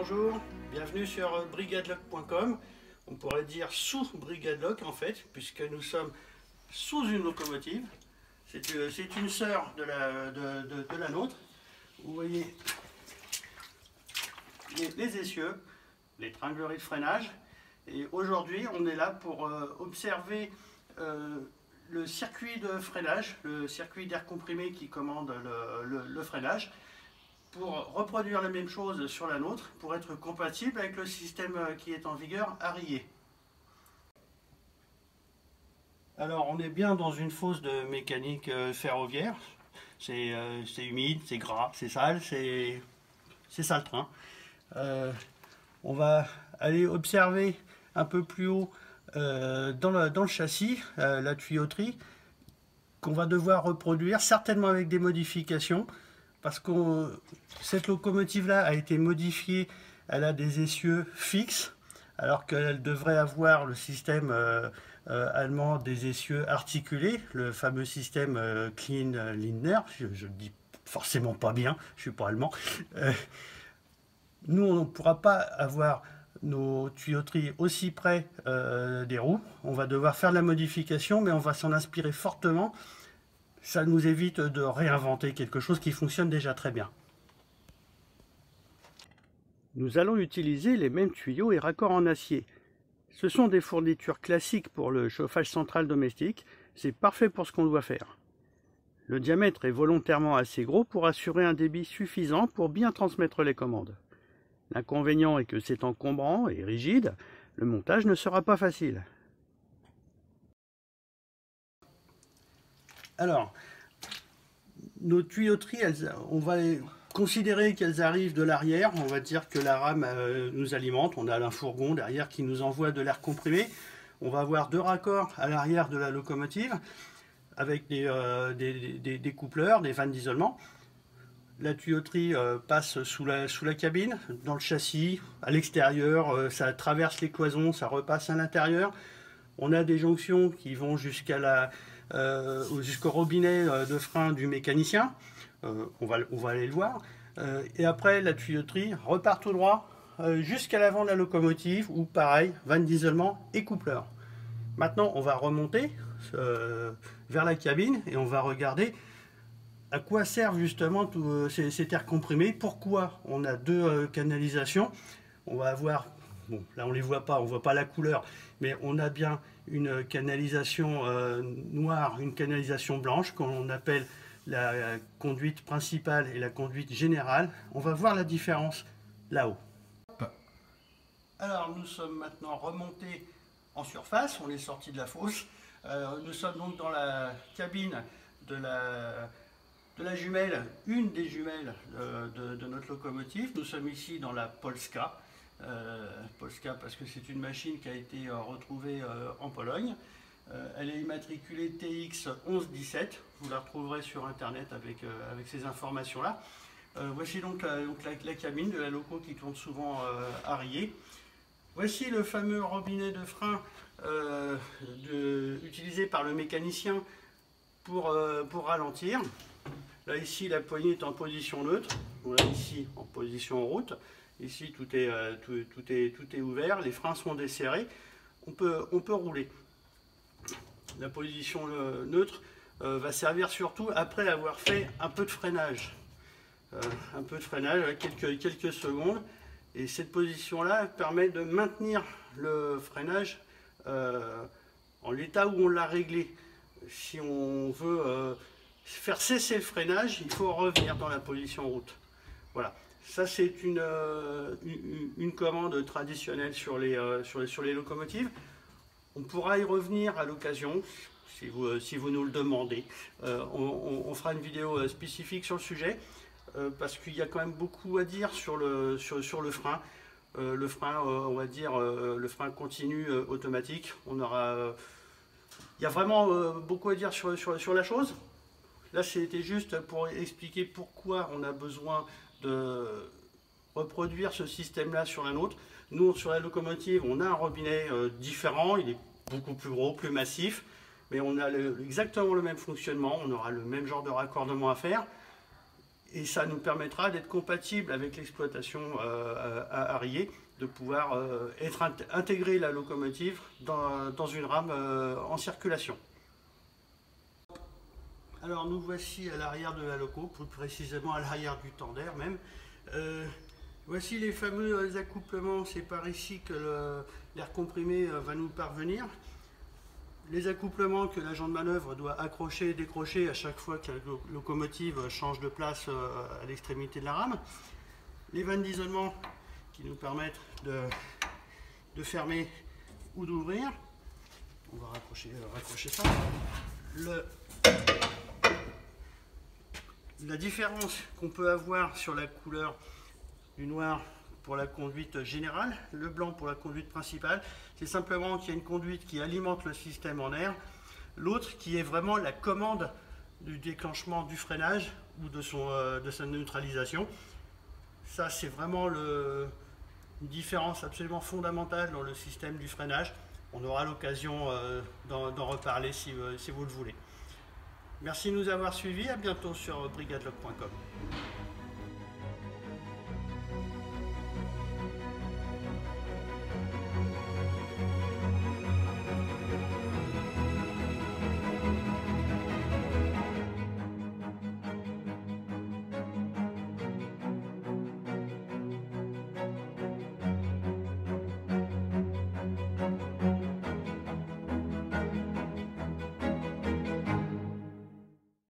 Bonjour, bienvenue sur brigadeloc.com. On pourrait dire sous Brigadeloc en fait, puisque nous sommes sous une locomotive. C'est euh, une sœur de la, de, la nôtre. Vous voyez les, essieux, les tringleries de freinage. Et aujourd'hui, on est là pour euh, observer euh, le circuit de freinage, le circuit d'air comprimé qui commande le, freinage, pour reproduire la même chose sur la nôtre, pour être compatible avec le système qui est en vigueur à rier. Alors on est bien dans une fosse de mécanique euh, ferroviaire, euh, c'est humide, c'est gras, c'est sale, c'est sale train. Euh, on va aller observer un peu plus haut dans, le, châssis, la tuyauterie, qu'on va devoir reproduire, certainement avec des modifications, parce que cette locomotive-là a été modifiée, elle a des essieux fixes, alors qu'elle devrait avoir le système euh, euh, allemand des essieux articulés, le fameux système euh, Clean Lindner, je ne dis forcément pas bien, je ne suis pas allemand. nous, on ne pourra pas avoir nos tuyauteries aussi près des roues. On va devoir faire de la modification, mais on va s'en inspirer fortement ça nous évite de réinventer quelque chose qui fonctionne déjà très bien. Nous allons utiliser les mêmes tuyaux et raccords en acier. Ce sont des fournitures classiques pour le chauffage central domestique, c'est parfait pour ce qu'on doit faire. Le diamètre est volontairement assez gros pour assurer un débit suffisant pour bien transmettre les commandes. L'inconvénient est que c'est encombrant et rigide, le montage ne sera pas facile. Alors, nos tuyauteries, on va considérer qu'elles arrivent de l'arrière. On va dire que la rame euh, nous alimente. On a un fourgon derrière qui nous envoie de l'air comprimé. On va avoir deux raccords à l'arrière de la locomotive avec des, euh, coupleurs, des vannes d'isolement. La tuyauterie euh, passe sous la, sous la cabine, dans le châssis, à l'extérieur, ça traverse les cloisons, ça repasse à l'intérieur. On a des jonctions qui vont jusqu'à la, euh, jusqu'au robinet euh, de frein du mécanicien. Euh, on, va, on aller le voir. et après, la tuyauterie repart tout droit jusqu'à l'avant de la locomotive, ou pareil, vanne d'isolement et coupleur. Maintenant, on va remonter vers la cabine et on va regarder à quoi servent justement tous ces, ces, terres comprimés, pourquoi on a deux canalisations. On va avoir, bon là on ne les voit pas, on ne voit pas la couleur, mais on a bien une canalisation euh, noire, une canalisation blanche qu'on appelle la conduite principale et la conduite générale. On va voir la différence là-haut. Alors nous sommes maintenant remontés en surface, on est sorti de la fosse. Euh, nous sommes donc dans la cabine de la, de la jumelle, une des jumelles euh, de, de, notre locomotive. Nous sommes ici dans la Polska. Euh, Polska parce que c'est une machine qui a été euh, retrouvée euh, en Pologne. elle est immatriculée TX 1117, vous la retrouverez sur internet avec, avec ces informations-là. voici donc, la, cabine de la loco qui tourne souvent à. Voici le fameux robinet de frein utilisé par le mécanicien pour, pour ralentir. Là ici la poignée est en position neutre, voilà ici en position route. Ici, tout est, euh, tout, est, tout est ouvert, les freins sont desserrés. On peut, on peut rouler. La position euh, neutre euh, va servir surtout après avoir fait un peu de freinage. un peu de freinage, quelques, quelques secondes. Et cette position-là permet de maintenir le freinage en l'état où on l'a réglé. Si on veut faire cesser le freinage, il faut revenir dans la position route. Voilà. Ça, c'est euh, une, une, commande traditionnelle sur les, euh, sur, les, sur les locomotives. On pourra y revenir à l'occasion, si vous, euh, si vous nous le demandez. on, fera une vidéo spécifique sur le sujet, parce qu'il y a quand même beaucoup à dire sur le, sur, sur le frein. le frein, on va dire, le frein continu automatique. On aura, il y a vraiment beaucoup à dire sur, sur, sur la chose. Là, c'était juste pour expliquer pourquoi on a besoin de reproduire ce système-là sur la nôtre. Nous, sur la locomotive, on a un robinet euh, différent, il est beaucoup plus gros, plus massif, mais on a exactement le même fonctionnement, on aura le même genre de raccordement à faire. et ça nous permettra d'être compatible avec l'exploitation euh, à Arié, de pouvoir euh, intégrer la locomotive dans, une rame euh, en circulation. Alors nous voici à l'arrière de la loco, plus précisément à l'arrière du tendaire même. voici les fameux accouplements, c'est par ici que l'air comprimé va nous parvenir. Les accouplements que l'agent de manœuvre doit accrocher et décrocher à chaque fois que la locomotive change de place euh, à l'extrémité de la rame, les vannes d'isolement qui nous permettent de, fermer ou d'ouvrir, on va raccrocher, euh, ça, la différence qu'on peut avoir sur la couleur du noir pour la conduite générale, le blanc pour la conduite principale. C'est simplement qu'il y a une conduite qui alimente le système en air, l'autre qui est vraiment la commande du déclenchement du freinage ou de, euh, sa neutralisation. Ça, c'est vraiment le, une différence absolument fondamentale dans le système du freinage. On aura l'occasion euh, d'en reparler euh, si, vous le voulez. Merci de nous avoir suivis. À bientôt sur brigadeloc.com.